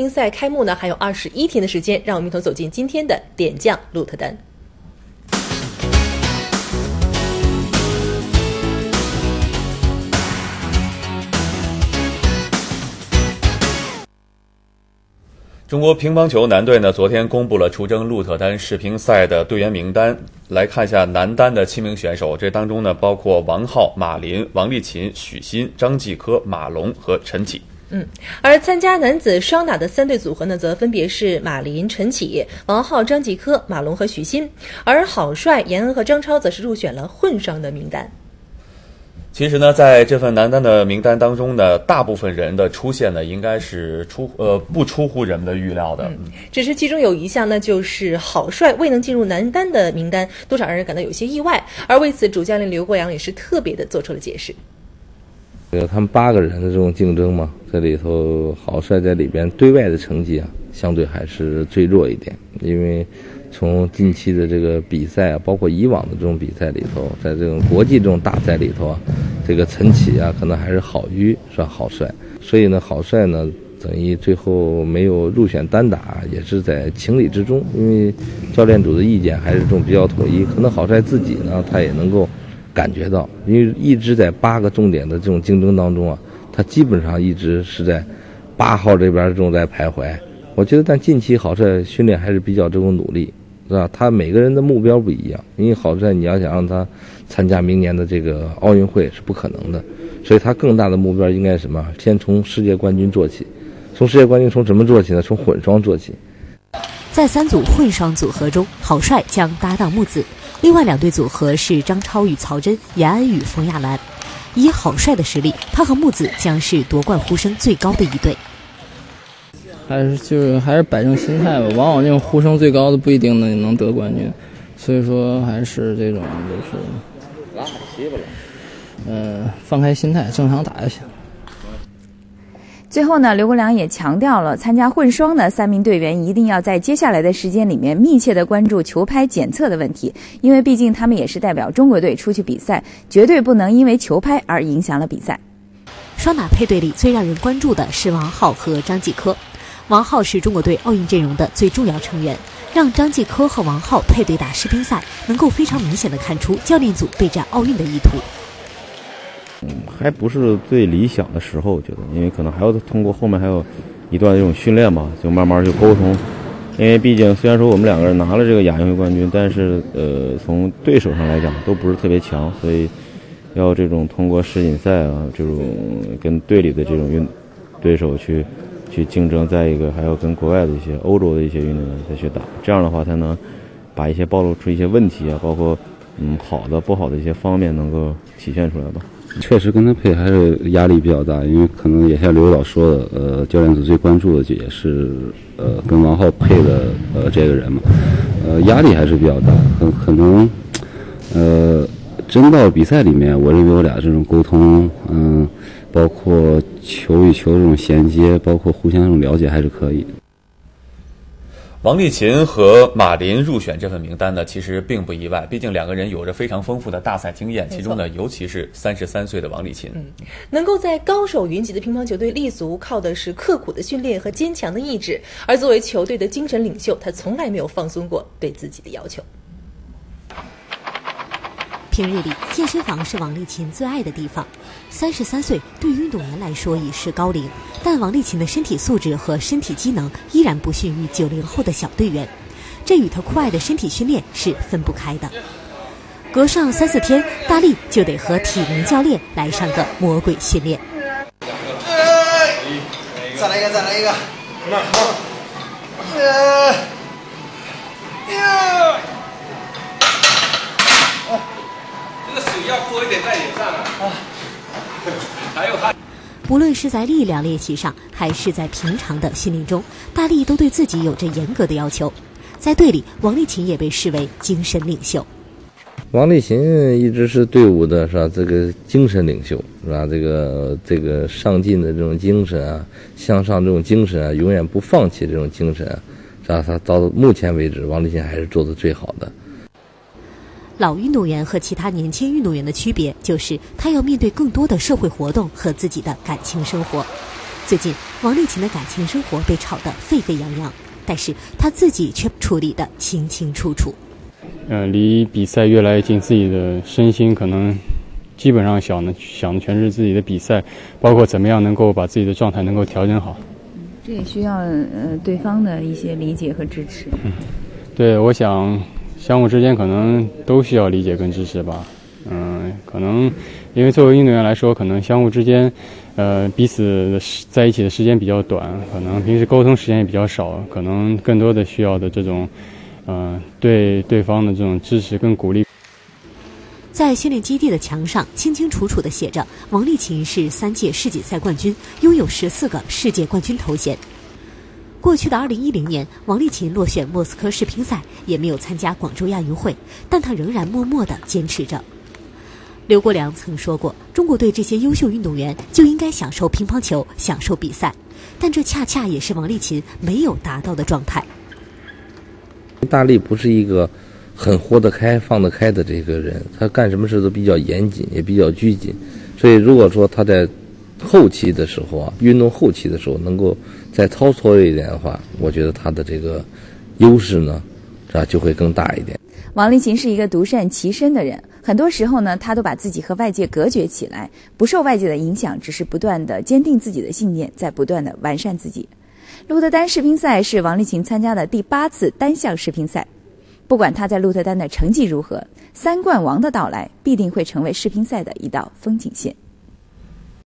冰赛开幕呢，还有二十一天的时间，让我们一同走进今天的点将鹿特丹。中国乒乓球男队呢，昨天公布了出征鹿特丹世乒赛的队员名单。来看一下男单的七名选手，这当中呢，包括王浩、马林、王励勤、许昕、张继科、马龙和陈启。嗯，而参加男子双打的三对组合呢，则分别是马林、陈启、王浩、张继科、马龙和许昕。而郝帅、严恩和张超则是入选了混双的名单。其实呢，在这份男单的名单当中呢，大部分人的出现呢，应该是出呃不出乎人们的预料的。嗯，只是其中有一项呢，就是郝帅未能进入男单的名单，多少让人感到有些意外。而为此，主教练刘国梁也是特别的做出了解释。呃，他们八个人的这种竞争嘛，这里头郝帅在里边对外的成绩啊，相对还是最弱一点，因为。从近期的这个比赛啊，包括以往的这种比赛里头，在这种国际这种大赛里头啊，这个陈启啊，可能还是好于是吧？郝帅，所以呢，郝帅呢，等于最后没有入选单打，也是在情理之中，因为教练组的意见还是这种比较统一。可能郝帅自己呢，他也能够感觉到，因为一直在八个重点的这种竞争当中啊，他基本上一直是在八号这边正在徘徊。我觉得，但近期郝帅训练还是比较这种努力。是吧？他每个人的目标不一样，因为好在你要想让他参加明年的这个奥运会是不可能的，所以他更大的目标应该什么？先从世界冠军做起。从世界冠军从什么做起呢？从混双做起。在三组混双组合中，郝帅将搭档木子，另外两对组合是张超与曹真、严安与冯亚兰。以郝帅的实力，他和木子将是夺冠呼声最高的一对。还是就是还是摆正心态吧，往往这种呼声最高的不一定能能得冠军，所以说还是这种就是拉稀吧，嗯，放开心态，正常打就行。最后呢，刘国梁也强调了，参加混双的三名队员一定要在接下来的时间里面密切的关注球拍检测的问题，因为毕竟他们也是代表中国队出去比赛，绝对不能因为球拍而影响了比赛。双打配对里最让人关注的是王浩和张继科。王浩是中国队奥运阵容的最重要成员，让张继科和王浩配对打世乒赛，能够非常明显的看出教练组备战奥运的意图。嗯，还不是最理想的时候，我觉得，因为可能还要通过后面还有一段这种训练吧，就慢慢去沟通。因为毕竟虽然说我们两个人拿了这个亚运会冠军，但是呃，从对手上来讲都不是特别强，所以要这种通过世锦赛啊，这种跟队里的这种运对手去。去竞争，再一个还要跟国外的一些欧洲的一些运动员再去打，这样的话才能把一些暴露出一些问题啊，包括嗯好的不好的一些方面能够体现出来吧。确实跟他配还是压力比较大，因为可能也像刘导说的，呃，教练组最关注的也是呃跟王浩配的呃这个人嘛，呃压力还是比较大，很可能呃真到比赛里面，我认为我俩这种沟通，嗯。包括球与球这种衔接，包括互相这种了解还是可以。王励勤和马林入选这份名单呢，其实并不意外，毕竟两个人有着非常丰富的大赛经验，其中呢，尤其是三十三岁的王励勤，嗯，能够在高手云集的乒乓球队立足，靠的是刻苦的训练和坚强的意志。而作为球队的精神领袖，他从来没有放松过对自己的要求。平日里，健身房是王丽琴最爱的地方。三十三岁对于运动员来说已是高龄，但王丽琴的身体素质和身体机能依然不逊于九零后的小队员，这与她酷爱的身体训练是分不开的。隔上三四天，大力就得和体能教练来上个魔鬼训练。再来一个，再来一个。这个水要泼一点在脸上啊！还有他，不论是在力量练习上，还是在平常的训练中，大力都对自己有着严格的要求。在队里，王立勤也被视为精神领袖。王立勤一直是队伍的是吧？这个精神领袖是吧？这个这个上进的这种精神啊，向上这种精神啊，永远不放弃这种精神啊，是吧？他到目前为止，王立勤还是做的最好的。老运动员和其他年轻运动员的区别，就是他要面对更多的社会活动和自己的感情生活。最近，王励勤的感情生活被炒得沸沸扬扬，但是他自己却处理得清清楚楚。呃，离比赛越来越近，自己的身心可能基本上想的想的全是自己的比赛，包括怎么样能够把自己的状态能够调整好。这也需要呃对方的一些理解和支持。嗯，对，我想相互之间可能都需要理解跟支持吧。嗯，可能因为作为运动员来说，可能相互之间。呃，彼此在一起的时间比较短，可能平时沟通时间也比较少，可能更多的需要的这种，呃，对对方的这种支持跟鼓励。在训练基地的墙上，清清楚楚的写着：王励勤是三届世锦赛冠军，拥有十四个世界冠军头衔。过去的二零一零年，王励勤落选莫斯科世乒赛，也没有参加广州亚运会，但他仍然默默的坚持着。刘国梁曾说过：“中国队这些优秀运动员就应该享受乒乓球，享受比赛。”但这恰恰也是王励勤没有达到的状态。大力不是一个很豁得开、放得开的这个人，他干什么事都比较严谨，也比较拘谨。所以，如果说他在后期的时候啊，运动后期的时候能够再操作一点的话，我觉得他的这个优势呢，啊，就会更大一点。王励勤是一个独善其身的人。很多时候呢，他都把自己和外界隔绝起来，不受外界的影响，只是不断的坚定自己的信念，在不断的完善自己。鹿特丹世乒赛是王励勤参加的第八次单项世乒赛，不管他在鹿特丹的成绩如何，三冠王的到来必定会成为世乒赛的一道风景线。